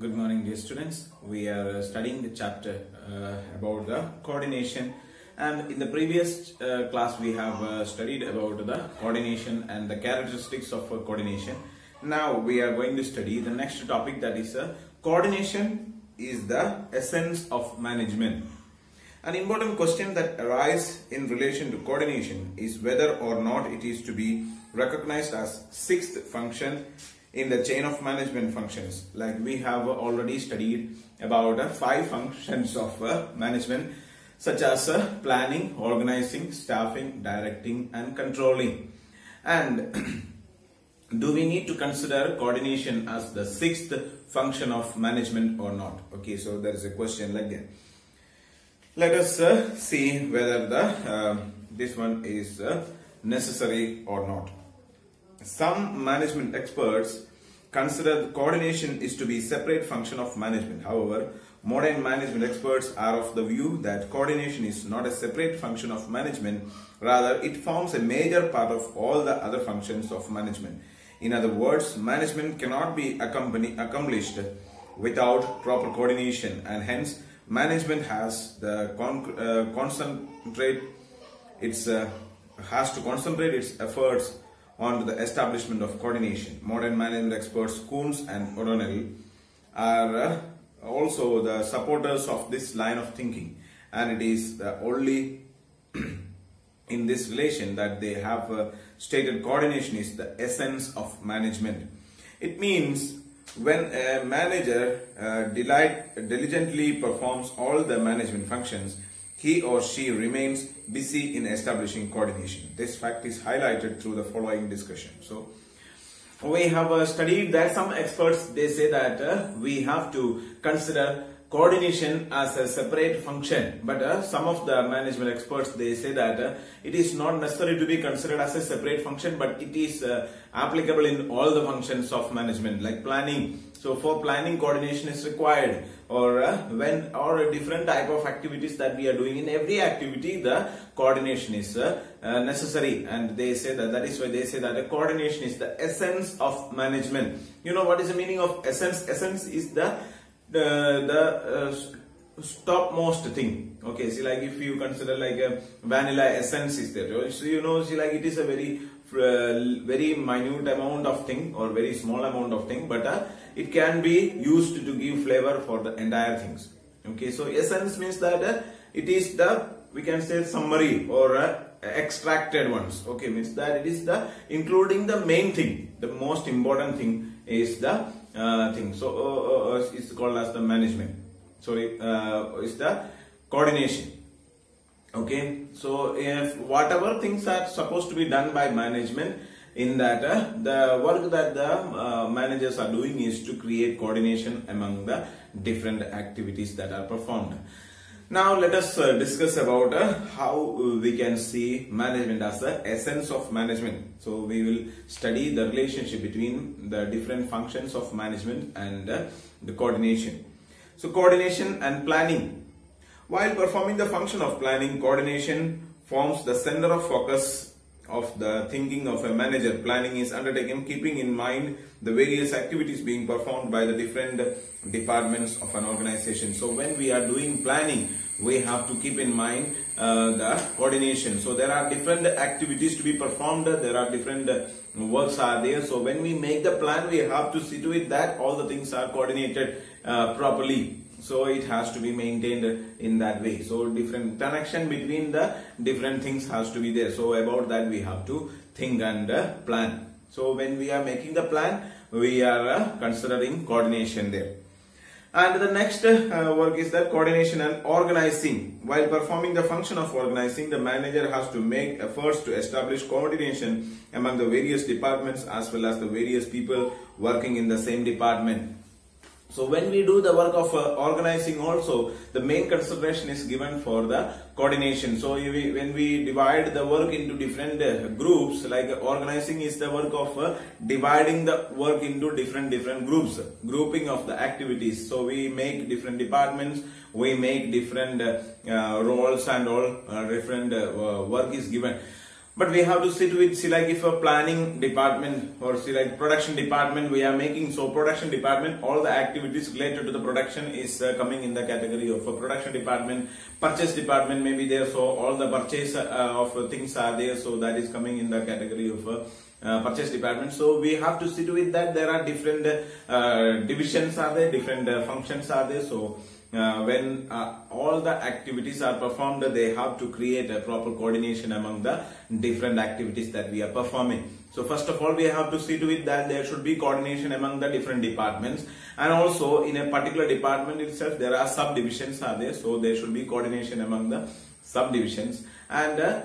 Good morning, dear students. We are uh, studying the chapter uh, about the coordination, and in the previous uh, class, we have uh, studied about the coordination and the characteristics of uh, coordination. Now, we are going to study the next topic that is uh, coordination is the essence of management. An important question that arises in relation to coordination is whether or not it is to be recognized as sixth function in the chain of management functions. Like we have already studied about uh, five functions of uh, management such as uh, planning, organizing, staffing, directing and controlling. And do we need to consider coordination as the sixth function of management or not? Okay, so there is a question like that. Let us uh, see whether the uh, this one is uh, necessary or not. Some management experts consider coordination is to be a separate function of management. However, modern management experts are of the view that coordination is not a separate function of management, rather it forms a major part of all the other functions of management. In other words, management cannot be accomplished without proper coordination and hence management has the con- uh, concentrate its uh, has to concentrate its efforts on the establishment of coordination. Modern management experts Koontz and O'Donnell are uh, also the supporters of this line of thinking, and it is the only in this relation that they have uh, stated coordination is the essence of management. It means when a manager uh, delight, diligently performs all the management functions, he or she remains busy in establishing coordination. This fact is highlighted through the following discussion. So, we have uh, studied that some experts they say that uh, we have to consider coordination as a separate function but uh, some of the management experts they say that uh, it is not necessary to be considered as a separate function but it is uh, applicable in all the functions of management like planning so for planning coordination is required. Or uh, when or a different type of activities that we are doing in every activity the coordination is uh, uh, necessary. And they say that that is why they say that the coordination is the essence of management. You know what is the meaning of essence? Essence is the the, uh, topmost thing. Okay see like if you consider like a vanilla essence is there. So you know see like it is a very uh, very minute amount of thing or very small amount of thing but uh, it can be used to give flavor for the entire things. Okay so essence means that uh, it is the we can say summary or uh, extracted ones. Okay means that it is the including the main thing the most important thing is the uh, thing. So uh, uh, it's called as the management. Sorry uh, is the coordination okay? So if whatever things are supposed to be done by management in that uh, the work that the uh, managers are doing is to create coordination among the different activities that are performed. Now let us uh, discuss about uh, how we can see management as the essence of management. So we will study the relationship between the different functions of management and uh, the coordination. So coordination and planning while performing the function of planning, coordination forms the center of focus of the thinking of a manager. Planning is undertaken keeping in mind the various activities being performed by the different departments of an organization. So when we are doing planning, we have to keep in mind uh, the coordination. So there are different activities to be performed. There are different uh, works are there. So when we make the plan, we have to see to it that all the things are coordinated uh, properly so it has to be maintained in that way. So different connection between the different things has to be there. So about that we have to think and uh, plan. So when we are making the plan we are uh, considering coordination there. And the next uh, work is that coordination and organizing. While performing the function of organizing the manager has to make efforts to establish coordination among the various departments as well as the various people working in the same department so when we do the work of uh, organizing also, the main consideration is given for the coordination. So we, when we divide the work into different uh, groups, like uh, organizing is the work of uh, dividing the work into different different groups, grouping of the activities. So we make different departments, we make different roles and all different work is given but we have to sit with see like if a planning department or see like production department we are making so production department all the activities related to the production is uh, coming in the category of a production department purchase department may be there so all the purchase uh, of things are there so that is coming in the category of uh, uh, purchase department. So we have to sit with that. There are different uh, divisions are there different uh, functions are there so uh, when uh, all the activities are performed, they have to create a proper coordination among the different activities that we are performing. So first of all, we have to see to it that there should be coordination among the different departments and also in a particular department itself, there are subdivisions are there. So there should be coordination among the subdivisions and uh,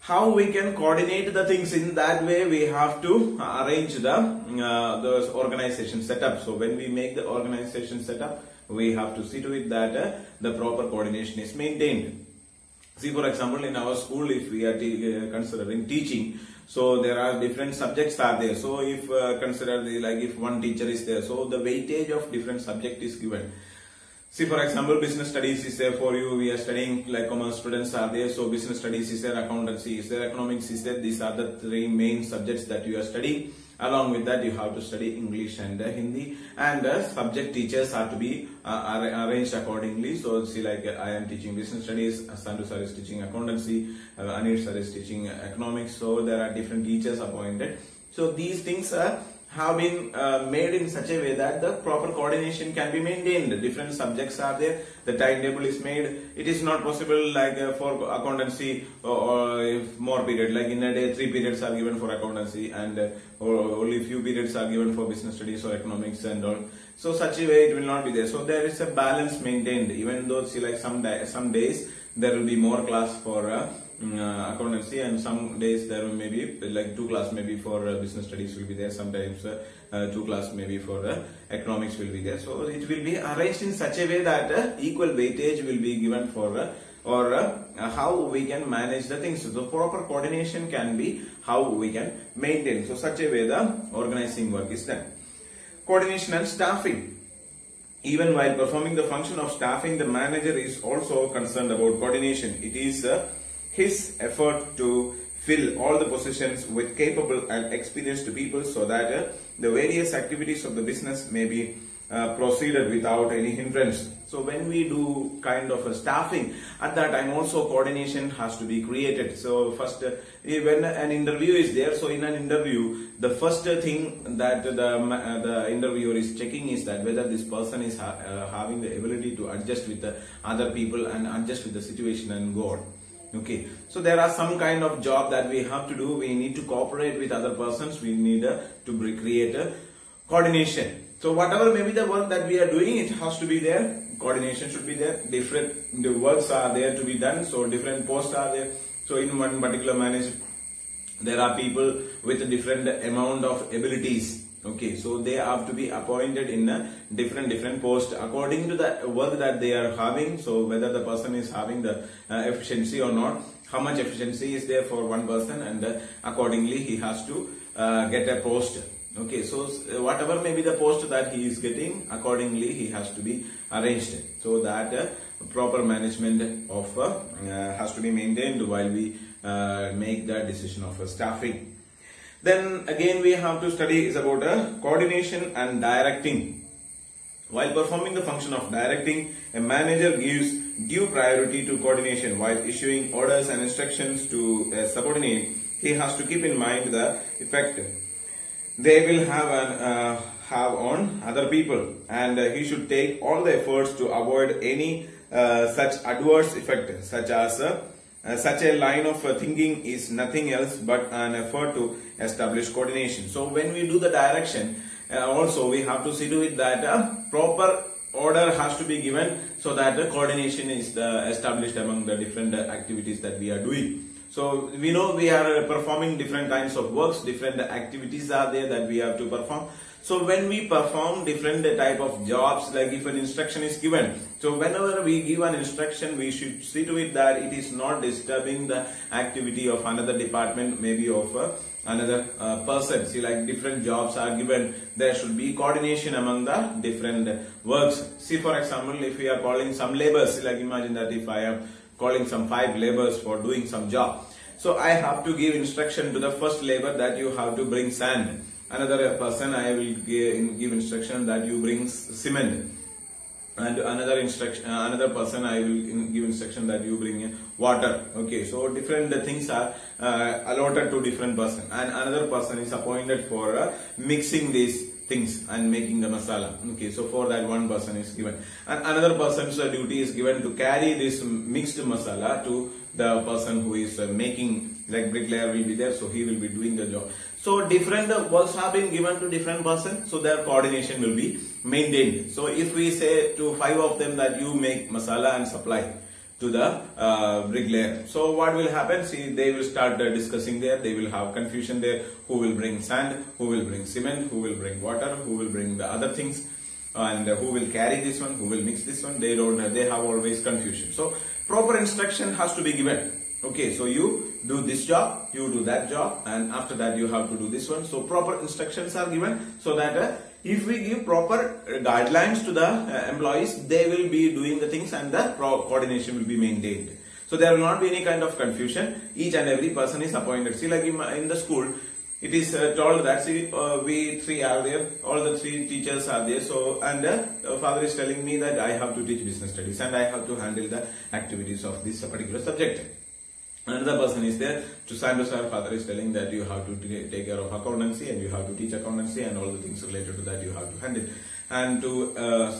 how we can coordinate the things in that way we have to arrange the uh, those organization setup so when we make the organization setup we have to see to it that uh, the proper coordination is maintained. See, for example, in our school, if we are te- uh, considering teaching, so there are different subjects are there. So if uh, consider the like if one teacher is there, so the weightage of different subject is given. See, for example, business studies is there for you. We are studying like commerce students are there. So business studies is there, accountancy is there, economics is there. These are the three main subjects that you are studying. Along with that, you have to study English and uh, Hindi, and uh, subject teachers are to be uh, ar- arranged accordingly. So, see, like I am teaching business studies, Sandu sir is teaching accountancy, uh, sir is teaching economics. So, there are different teachers appointed. So, these things are have been uh, made in such a way that the proper coordination can be maintained. Different subjects are there. The timetable is made. It is not possible like uh, for accountancy or, or if more period. Like in a day, three periods are given for accountancy and uh, or only few periods are given for business studies or economics and all. So such a way it will not be there. So there is a balance maintained. Even though see like some some days there will be more class for. Uh, uh, accountancy and some days there may be like two class maybe for uh, business studies will be there. Sometimes uh, uh, two class maybe for uh, economics will be there. So it will be arranged in such a way that uh, equal weightage will be given for or how we can manage the things. So the proper coordination can be how we can maintain. So such a way the organizing work is done. Coordination and staffing even while performing the function of staffing the manager is also concerned about coordination. It is uh, his effort to fill all the positions with capable and experienced people so that uh, the various activities of the business may be uh, proceeded without any hindrance. So when we do kind of a staffing, at that time also coordination has to be created. So first, uh, when an interview is there, so in an interview, the first thing that the, uh, the interviewer is checking is that whether this person is ha- uh, having the ability to adjust with the other people and adjust with the situation and go. Okay, so there are some kind of job that we have to do. We need to cooperate with other persons. We need uh, to create a coordination. So whatever may be the work that we are doing, it has to be there. Coordination should be there. Different the works are there to be done. So different posts are there. So in one particular manager, there are people with a different amount of abilities okay so they have to be appointed in a different different post according to the work that they are having so whether the person is having the uh, efficiency or not how much efficiency is there for one person and uh, accordingly he has to uh, get a post okay so uh, whatever may be the post that he is getting accordingly he has to be arranged so that uh, proper management of uh, uh, has to be maintained while we uh, make the decision of uh, staffing then again we have to study is about coordination and directing. While performing the function of directing, a manager gives due priority to coordination while issuing orders and instructions to a subordinate. He has to keep in mind the effect they will have an uh, have on other people, and uh, he should take all the efforts to avoid any uh, such adverse effect, such as uh, uh, such a line of uh, thinking is nothing else but an effort to establish coordination. So when we do the direction, uh, also we have to see to it that a proper order has to be given so that the coordination is uh, established among the different uh, activities that we are doing. So we know we are performing different kinds of works, different activities are there that we have to perform. So when we perform different type of jobs, like if an instruction is given, so whenever we give an instruction, we should see to it that it is not disturbing the activity of another department, maybe of uh, another uh, person. See, like different jobs are given, there should be coordination among the different works. See, for example, if we are calling some labors, like imagine that if I am calling some five laborers for doing some job. So I have to give instruction to the first labor that you have to bring sand. Another person I will give, instruction that you bring cement. And another instruction uh, another person i will give instruction that you bring water. Okay so different things are uh, allotted to different person. And another person is appointed for uh, mixing these things and making the masala. Okay so for that one person is given. And another person's uh, duty is given to carry this mixed masala to the person who is uh, making like bricklayer will be there so he will be doing the job. So different works have been given to different person so their coordination will be maintained. So if we say to five of them that you make masala and supply to the uh, bricklayer. So what will happen? See, they will start uh, discussing there. They will have confusion there. Who will bring sand? Who will bring cement? Who will bring water? Who will bring the other things? And uh, who will carry this one? Who will mix this one? They don't. They have always confusion. So proper instruction has to be given. Okay, so you do this job, you do that job, and after that you have to do this one. So proper instructions are given so that uh, if we give proper guidelines to the uh, employees, they will be doing the things and the coordination will be maintained. So there will not be any kind of confusion. Each and every person is appointed. See, like in, the school, it is uh, told that see uh, we three are there all the three teachers are there so and uh, father is telling me that i have to teach business studies and i have to handle the activities of this particular subject Another person is there. To Sanders, our father is telling that you have to take care of accountancy and you have to teach accountancy and all the things related to that you have to handle. And to uh,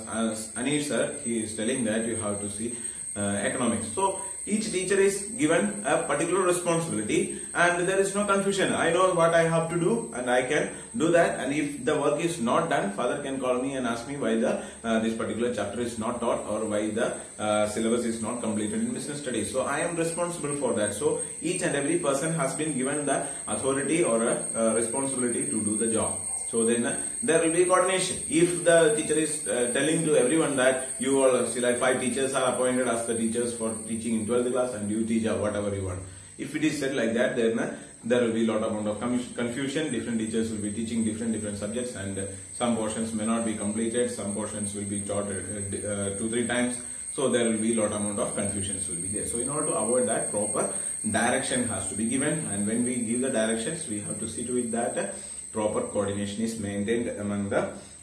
Anish sir, he is telling that you have to see uh, economics. So each teacher is given a particular responsibility and there is no confusion. I know what I have to do and I can do that and if the work is not done, father can call me and ask me why the uh, this particular chapter is not taught or why the uh, syllabus is not completed in business studies. So I am responsible for that. So each and every person has been given the authority or a, uh, responsibility to do the job. So then uh, there will be coordination. If the teacher is uh, telling to everyone that you all see like five teachers are appointed as the teachers for teaching in 12th class and you teach whatever you want. If it is said like that, then uh, there will be a lot amount of confusion. Different teachers will be teaching different different subjects, and uh, some portions may not be completed. Some portions will be taught uh, uh, two three times. So there will be a lot amount of confusions will be there. So in order to avoid that, proper direction has to be given, and when we give the directions, we have to see to it that proper coordination is maintained among the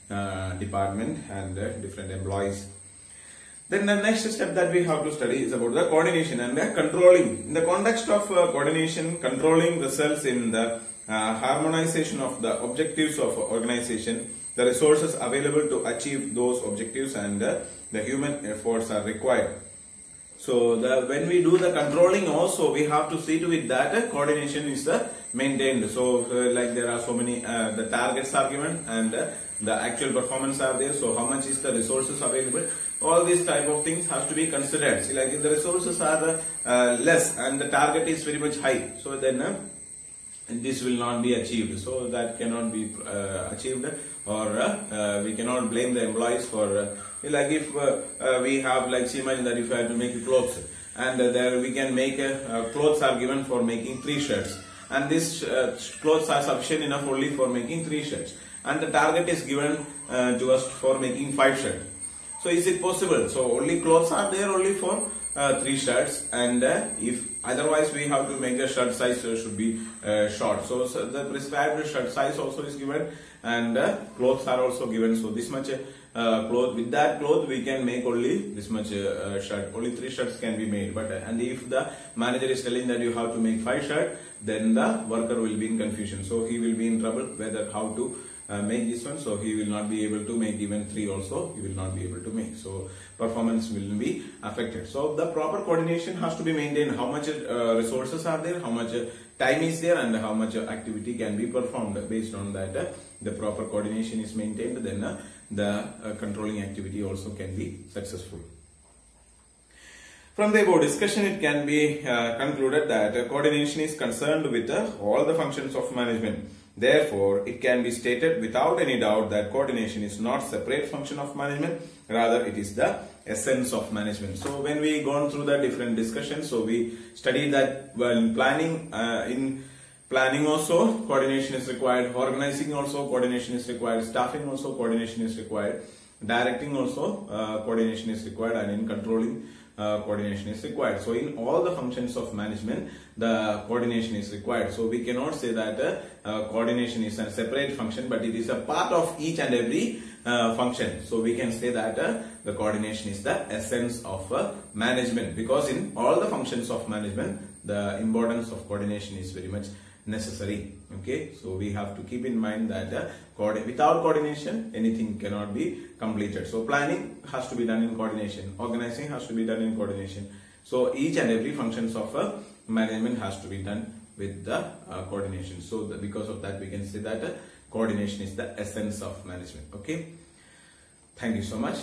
uh, department and the different employees. Then the next step that we have to study is about the coordination and the controlling. In the context of uh, coordination, controlling results in the uh, harmonization of the objectives of organization, the resources available to achieve those objectives and uh, the human efforts are required. So the, when we do the controlling also we have to see to it that coordination is uh, maintained. So uh, like there are so many uh, the targets are given and uh, the actual performance are there. So how much is the resources available? All these type of things has to be considered. Like if the resources are uh, less and the target is very much high. So then this will not be achieved. So that cannot be achieved or we cannot blame the employees for like if uh, uh, we have like see imagine that if I have to make clothes and uh, there we can make clothes are given for making three shirts and these clothes are sufficient enough only for making three shirts and the target is given to us for making five shirts. So is it possible? So only clothes are there only for uh, three shirts and uh, if otherwise we have to make the shirt size uh, should be short. So, so, the prescribed shirt size also is given and clothes are also given. So this much uh, cloth with that cloth we can make only this much uh, shirt. Only three shirts can be made. But uh, and if the manager is telling that you have to make five shirt then the worker will be in confusion. So he will be in trouble whether how to uh, make this one. So he will not be able to make even three also. He will not be able to make. So performance will be affected. So the proper coordination has to be maintained. How much uh, resources are there? How much uh, time is there? And how much activity can be performed based on that the proper coordination is maintained. Then the uh, controlling activity also can be successful. From the above discussion, it can be uh, concluded that uh, coordination is concerned with uh, all the functions of management. Therefore, it can be stated without any doubt that coordination is not separate function of management, rather it is the essence of management. So, when we gone through the different discussions, so we studied that when planning uh, in Planning also, coordination is required. Organizing also, coordination is required. Staffing also, coordination is required. directing also uh, coordination is required and in controlling uh, coordination is required. So in all the functions of management, the coordination is required. So we cannot say that uh, coordination is a separate function, but it is a part of each and every uh, function. So we can say that uh, the coordination is the essence of uh, management because in all the functions of management, the importance of coordination is very much necessary. Okay, so we have to keep in mind that uh, without coordination, anything cannot be completed. So planning has to be done in coordination, organizing has to be done in coordination. So each and every functions of uh, management has to be done with the uh, coordination. So the, because of that, we can say that uh, coordination is the essence of management. Okay, thank you so much.